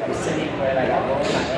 I'm sitting where like I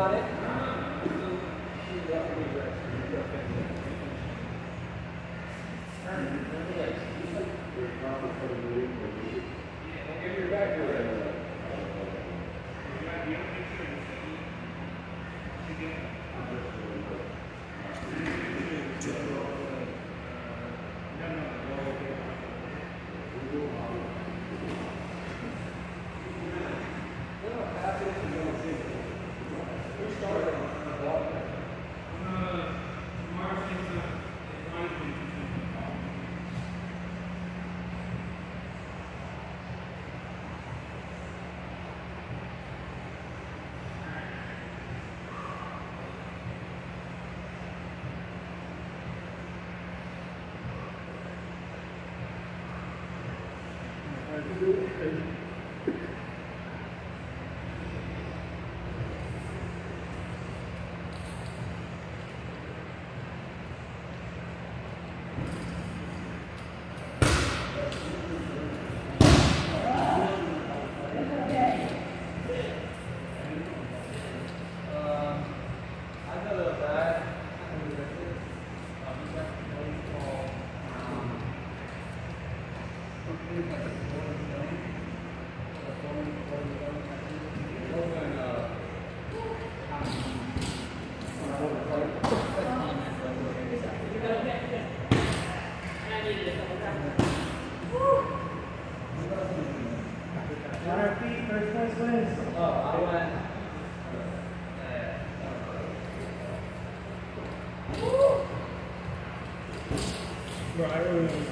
Got it.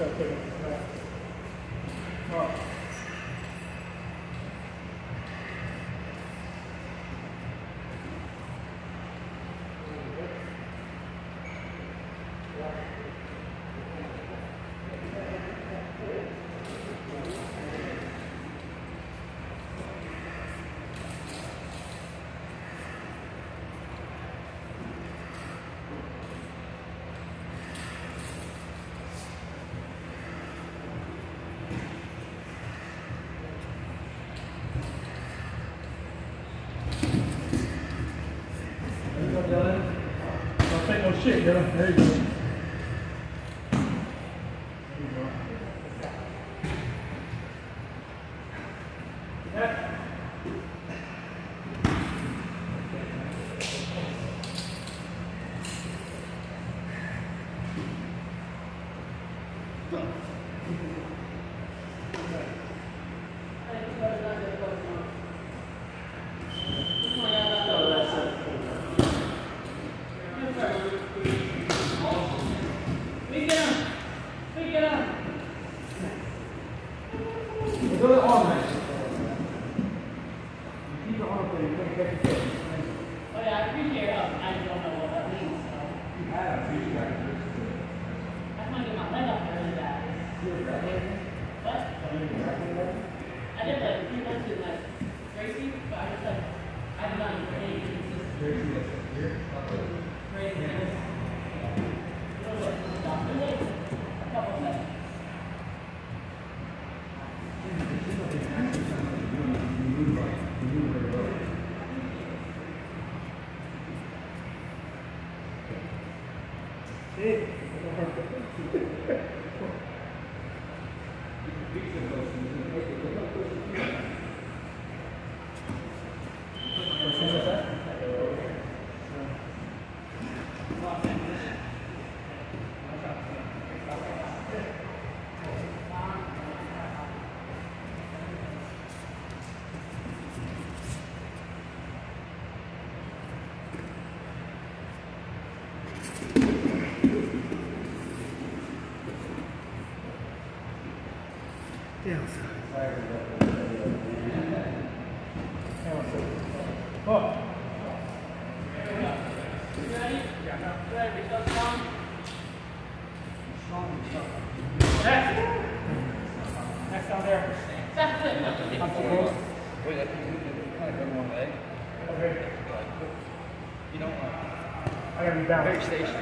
Really chega. Né? É isso. Gotta very balanced.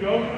Go.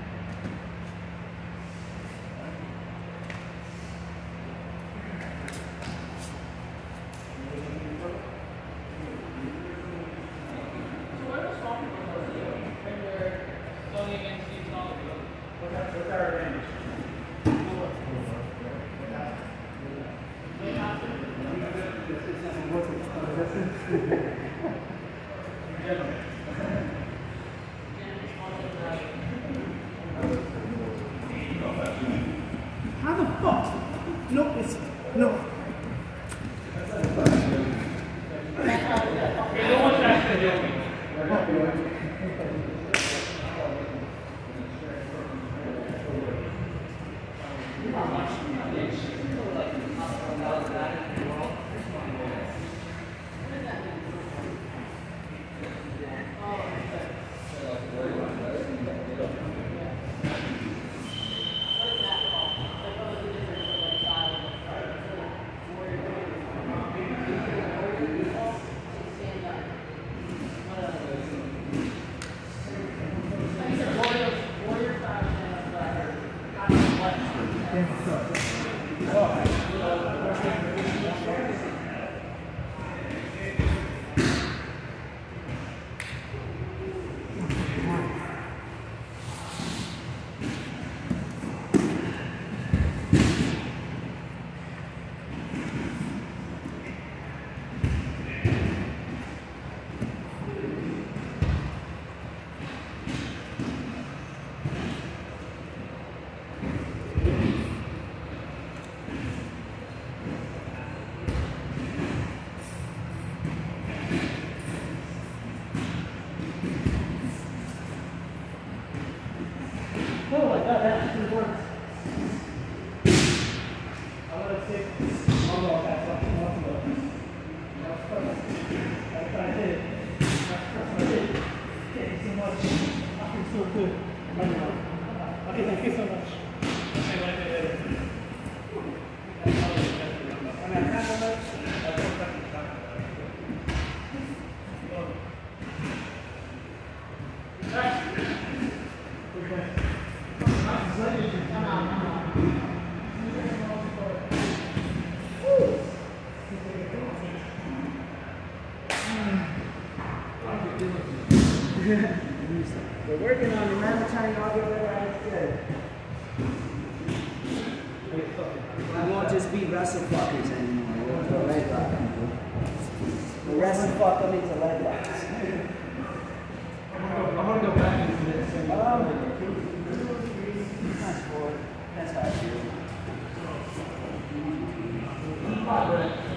I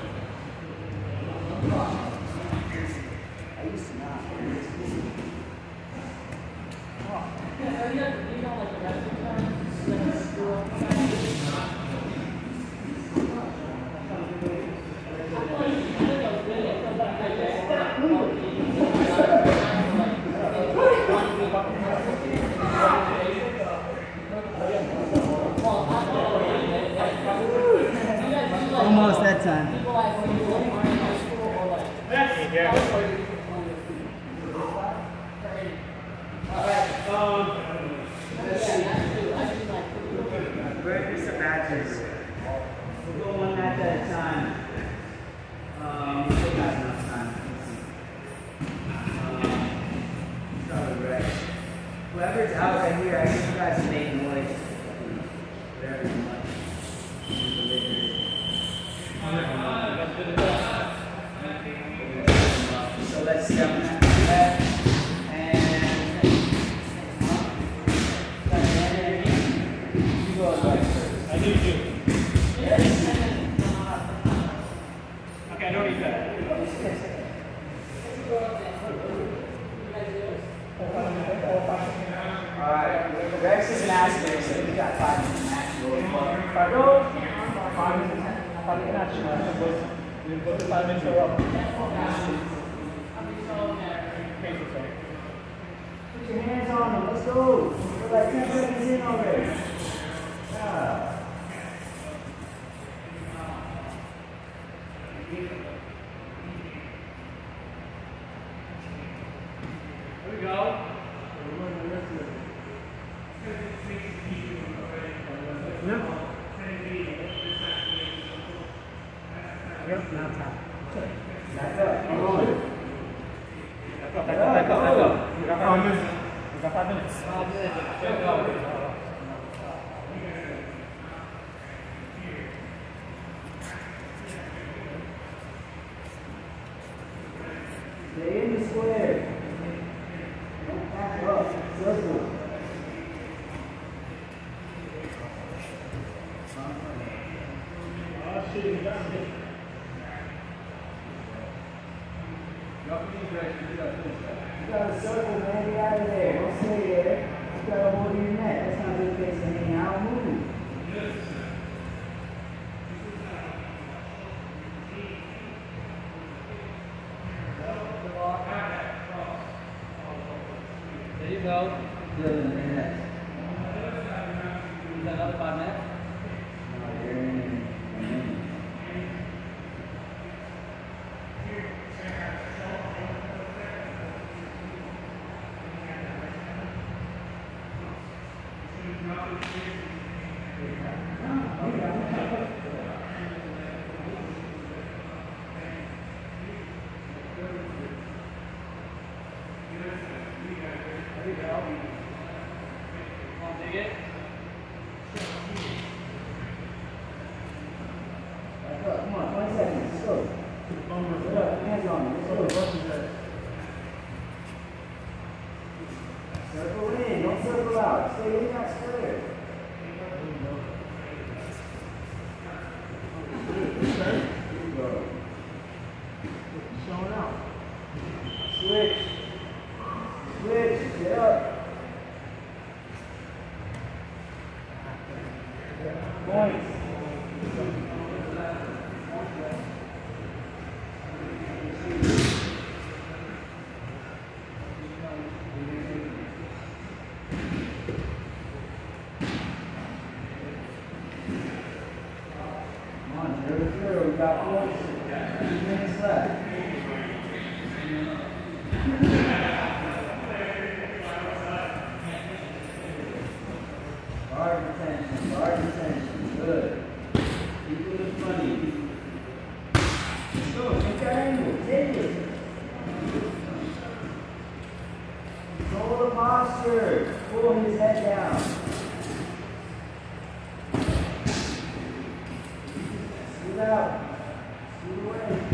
practice में busy ना हो गए To it? down. See you away.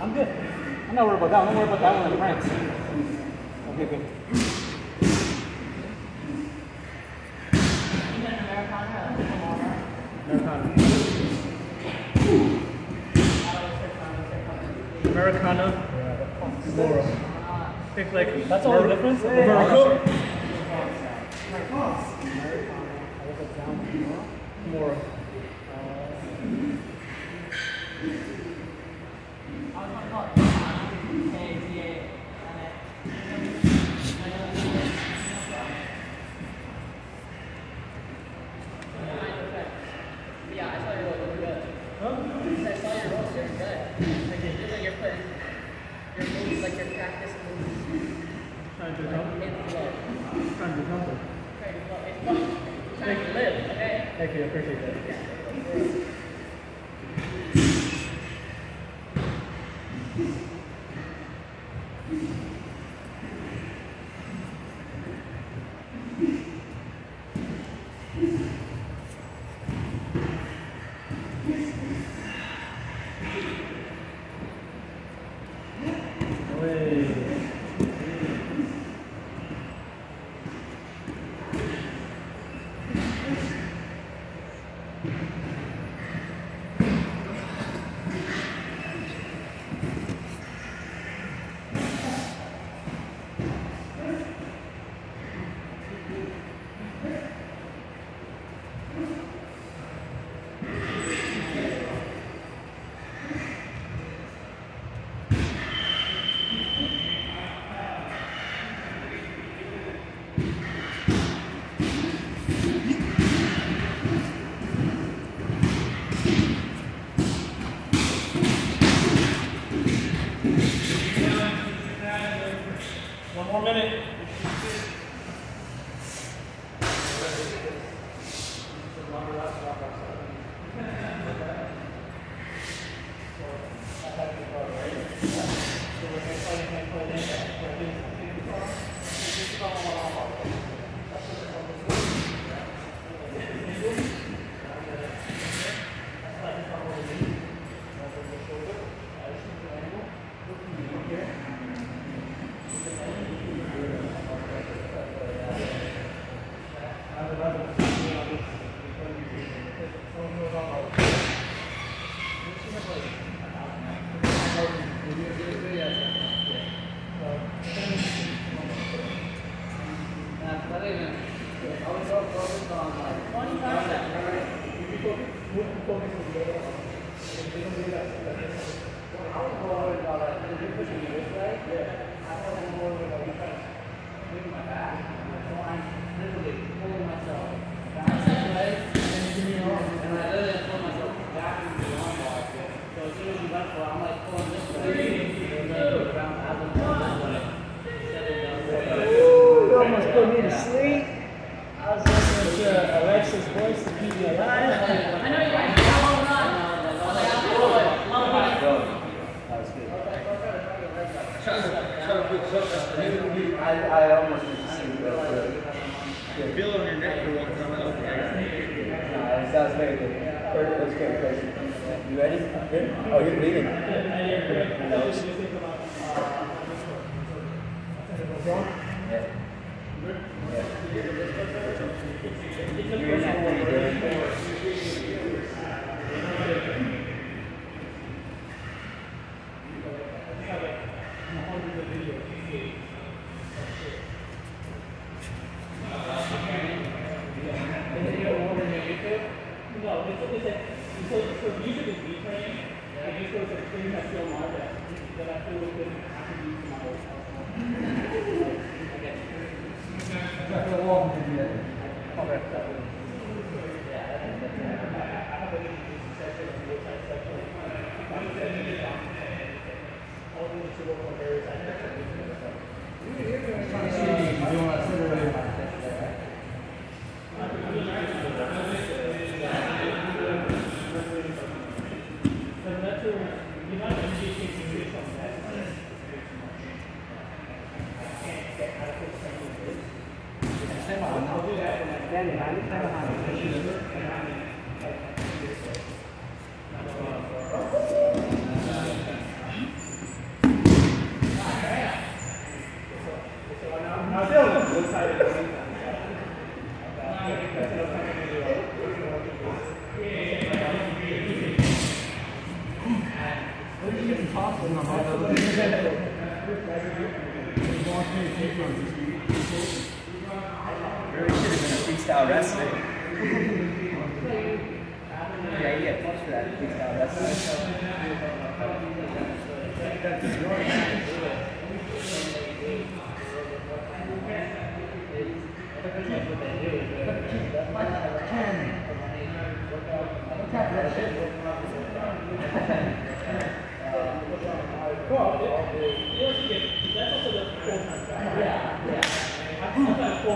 I'm good. I'm not worried about that. I'm not worried about that one in France. Okay, good. That's all the difference? Vertical. More.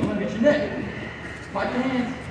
I'm gonna get your neck. Fight your hands.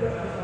Yeah.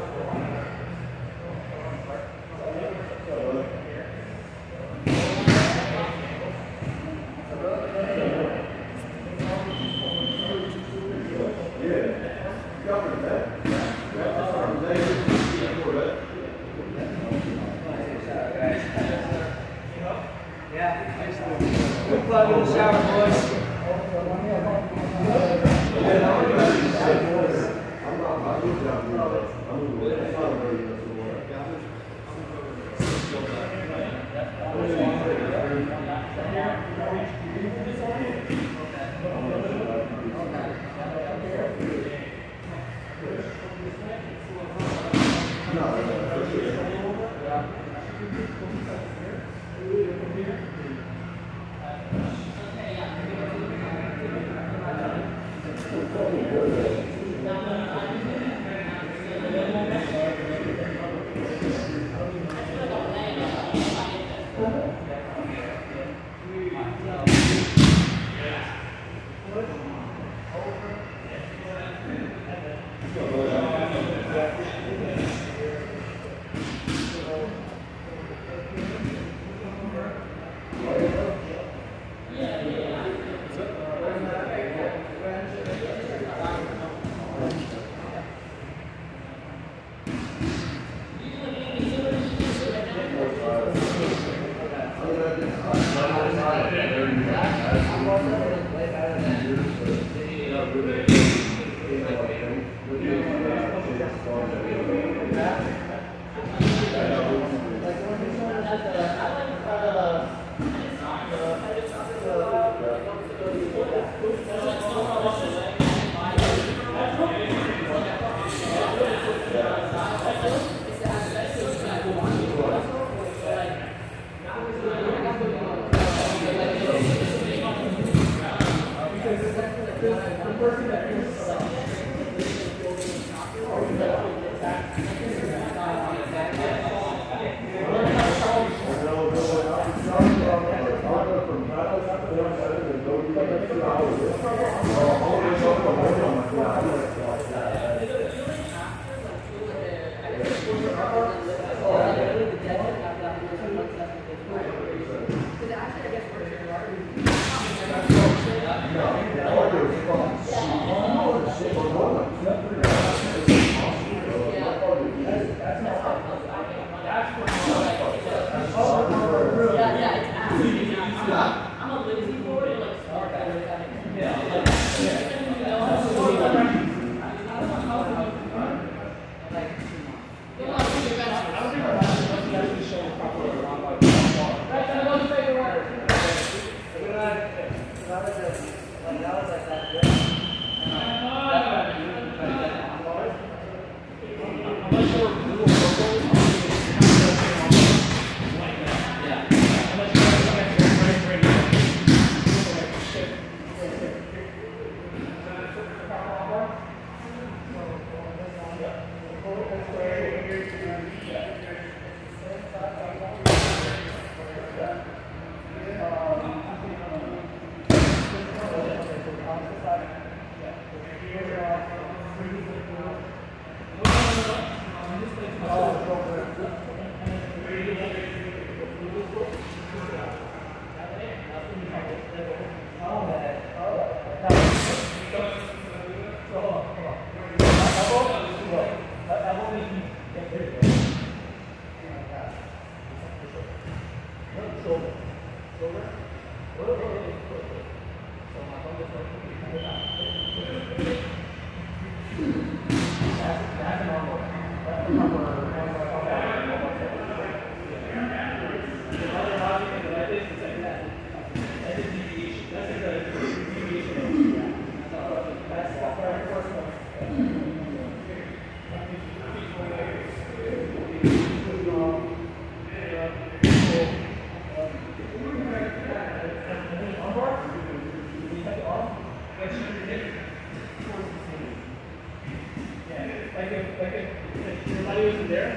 Like if, like if, if your body wasn't there,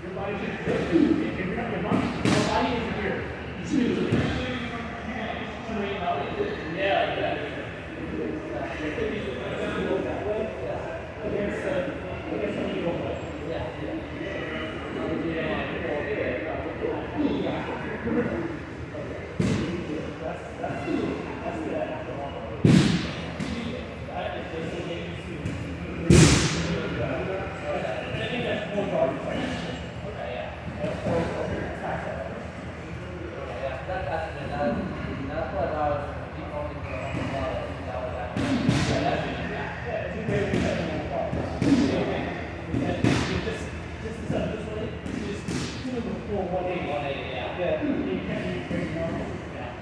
your body should, if if you're not, your body, your body isn't here, you should be looking. Straight out. Yeah, like that. It could be that way, against, uh, against the legal way. Yeah, you can't use very normal. Yeah.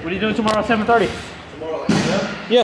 What are you doing tomorrow at 7:30? Tomorrow, like, Yeah.